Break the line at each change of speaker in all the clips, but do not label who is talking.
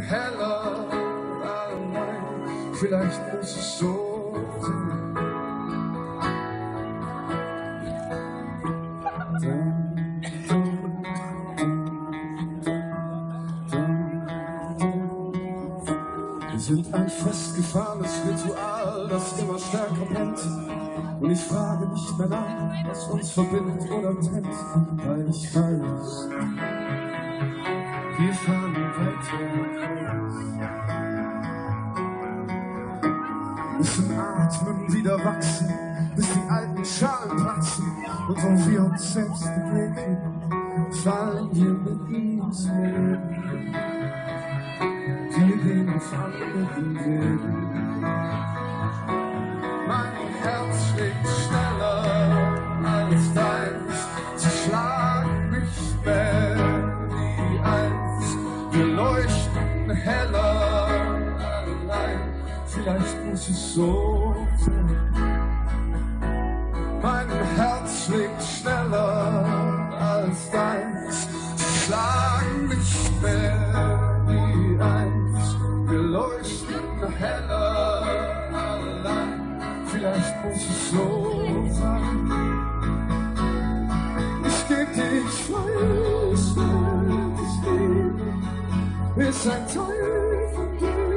heller allein. Vielleicht muss es so sein. Wir sind ein festgefahrenes Ritual, das immer stärker brennt. Und ich frage nicht mehr nach, was uns verbindet oder trennt, weil ich weiß, wir fahren Müssen atmen, wieder wachsen, bis die alten Schalen platzen. Und wo wir uns selbst begegnen, fallen wir mit ihm ins. Wir gehen auf anderen Wegen. Mein Herz schlägt schneller als deins. Sie schlagen nicht mehr wie eins. Wir leuchten heller. Vielleicht muss es so. Mein Herz schlägt schneller als deins. Sie schlagen nicht mehr wie eins. Wir leuchten heller allein. Vielleicht muss es so sein. Ich geb dich frei, ich will dich lieben. Ist ein Teil von dir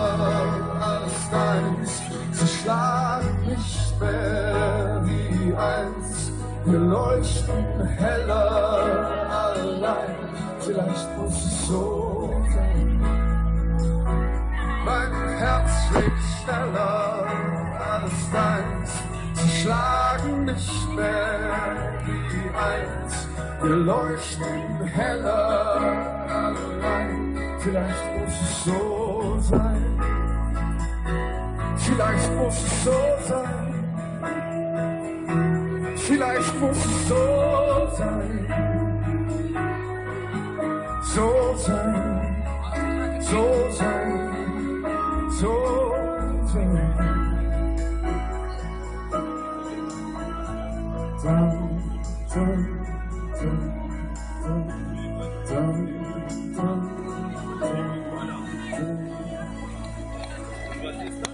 wie eins. Wir leuchten heller allein. Vielleicht muss es so sein. Mein Herz schlägt schneller als deins. Sie schlagen nicht mehr wie eins. Wir leuchten heller allein. Vielleicht muss es so sein. Vielleicht muss es so sein. Vielleicht muss es so sein. So sein. So sein. So sein. Dun, dun, dun, dun, dun, dun, dun, dun.